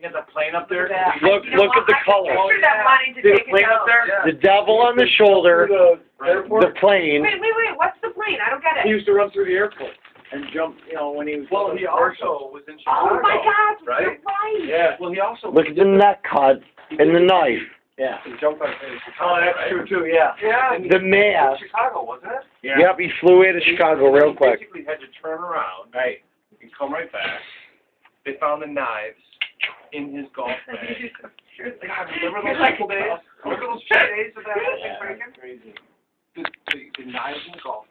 he had the plane up there. Look, You know look at the eye color. picture them wanting to See the take it plane up down. there? The devil on the shoulder, the plane. Wait, wait, wait, what's the plane? I don't get it. He used to run through the airport and jump, you know, when he was. Well, he also was in oh Chicago. Oh my God, right? you're right. Yeah. Well, he also. Look at the neck cut and the knife. Yeah. He jumped on in Chicago. Oh, that's right? true too, yeah. Yeah. The mask. Chicago, wasn't it? Yeah. Yep, he flew into Chicago real He quick. basically had to turn around Right. and come right back. They found the knives in his golf bag. God, remember those couple days? Remember those few days of that Yeah, breaking? crazy. The, the, the knives in the golf